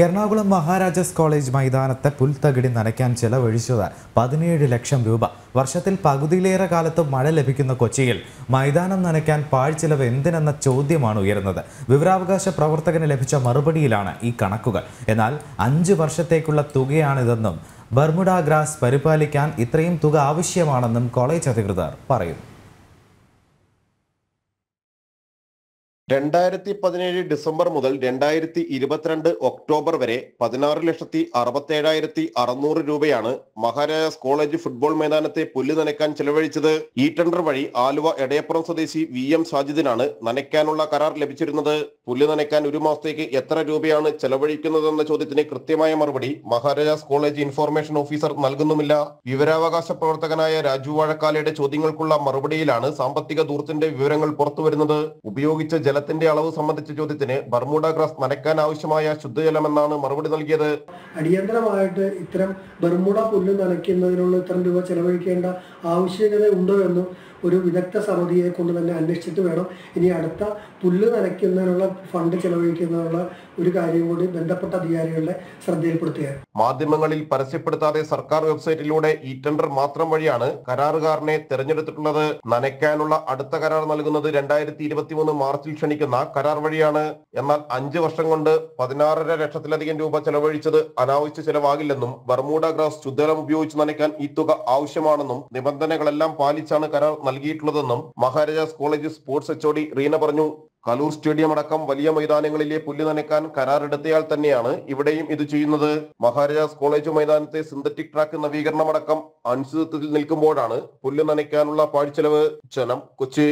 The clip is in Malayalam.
എറണാകുളം മഹാരാജാസ് കോളേജ് മൈതാനത്തെ പുൽത്തകിടി നനയ്ക്കാൻ ചെലവഴിച്ചത് പതിനേഴ് ലക്ഷം രൂപ. വർഷത്തിൽ പകുതിയിലേറെ കാലത്ത് മഴ ലഭിക്കുന്ന കൊച്ചിയിൽ മൈതാനം നനയ്ക്കാൻ പാഴ്ചെലവ് എന്തിനെന്ന ചോദ്യമാണ് ഉയരുന്നത്. വിവരാവകാശ പ്രവർത്തകന് ലഭിച്ച മറുപടിയിലാണ് ഈ കണക്കുകൾ. എന്നാൽ അഞ്ച് വർഷത്തേക്കുള്ള തുകയാണിതെന്നും ബർമുഡ ഗ്രാസ് പരിപാലിക്കാൻ ഇത്രയും തുക ആവശ്യമാണെന്നും കോളേജ് അധികൃതർ പറയുന്നു. രണ്ടായിരത്തി പതിനേഴ് ഡിസംബർ മുതൽ രണ്ടായിരത്തി ഇരുപത്തിരണ്ട് ഒക്ടോബർ വരെ പതിനാറ് ലക്ഷത്തി അറുപത്തേഴായിരത്തി അറുന്നൂറ് രൂപയാണ് മഹാരാജാസ് കോളേജ് ഫുട്ബോൾ മൈതാനത്തെ പുല്ല് നനയ്ക്കാൻ ചെലവഴിച്ചത്. ഈ ടെൻഡർ വഴി ആലുവ എടയപ്പുറം സ്വദേശി വി എം സാജിദിനാണ് നനയ്ക്കാനുള്ള കരാർ ലഭിച്ചിരുന്നത്. പുല്ല് നനയ്ക്കാൻ ഒരു മാസത്തേക്ക് എത്ര രൂപയാണ് ചെലവഴിക്കുന്നതെന്ന ചോദ്യത്തിന് കൃത്യമായ മറുപടി മഹാരാജാസ് കോളേജ് ഇൻഫോർമേഷൻ ഓഫീസർ നൽകുന്നുമില്ല. വിവരാവകാശ പ്രവർത്തകനായ രാജു വാഴക്കാലയുടെ ചോദ്യങ്ങൾക്കുള്ള മറുപടിയിലാണ് സാമ്പത്തിക ദൂരത്തിന്റെ വിവരങ്ങൾ പുറത്തുവരുന്നത്. ഉപയോഗിച്ച ജലത്തിന്റെ അളവ് സംബന്ധിച്ച ചോദ്യത്തിന് ബർമൂഡ ഗ്രാസ് നനയ്ക്കാൻ ആവശ്യമായ ശുദ്ധജലമെന്നാണ് മറുപടി നൽകിയത്. അടിയന്തരമായിട്ട് ഇത്തരം ബർമൂഡ പുല്ല് നനയ്ക്കുന്നതിനുള്ള ഇത്തരം രൂപ ചെലവഴിക്കേണ്ട ആവശ്യകത ഉണ്ടോ എന്നും ഒരു വിദഗ്ധ സമിതിയെ കൊണ്ട് തന്നെ അന്വേഷിച്ചിട്ട് വേണം. ഇനി അടുത്ത പുല്ല് നനയ്ക്കുന്നതിനുള്ള ഫണ്ട് ചെലവഴിക്കുന്നതിനുള്ള ഒരു കാര്യം കൂടി ബന്ധപ്പെട്ട അധികാരികളുടെ ശ്രദ്ധയിൽപ്പെടുത്തുക മാധ്യമങ്ങളിൽ പരസ്യപ്പെടുത്താതെ സർക്കാർ വെബ്സൈറ്റിലൂടെ ഈ ടെൻഡർ മാത്രം വഴിയാണ് കരാറുകാരനെ തെരഞ്ഞെടുത്തിട്ടുള്ളത്. നനയ്ക്കാനുള്ള അടുത്ത കരാർ നൽകുന്നത് രണ്ടായിരത്തി ഇരുപത്തിമൂന്ന് മാർച്ചിൽ ക്ഷണിക്കുന്ന കരാർ വഴിയാണ്. എന്നാൽ അഞ്ച് വർഷം കൊണ്ട് പതിനാറര ലക്ഷത്തിലധികം രൂപ ചെലവഴിച്ചത് അനാവശ്യ ചെലവാകില്ലെന്നും ബർമൂഡ ഗ്രാസ് ശുദ്ധജലം ഉപയോഗിച്ച് നനയ്ക്കാൻ ഈ തുക ആവശ്യമാണെന്നും നിബന്ധനകളെല്ലാം പാലിച്ചാണ് കരാർ നൽകിയിട്ടുള്ളതെന്നും Maharajas college sports HOD Reena പറഞ്ഞു. കലൂർ സ്റ്റേഡിയം അടക്കം വലിയ മൈതാനങ്ങളിലെ പുല്ല് നനയ്ക്കാൻ കരാറെടുത്തയാൾ തന്നെയാണ് ഇവിടെയും ഇത് ചെയ്യുന്നത്. മഹാരാജാസ് കോളേജ് മൈതാനത്തെ സിന്തറ്റിക് ട്രാക്ക് നവീകരണമടക്കം അനിശ്ചിതത്വത്തിൽ നിൽക്കുമ്പോഴാണ് പുല്ല് നനയ്ക്കാനുള്ള പാഴ്ചെലവ്. ജനം കൊച്ചി.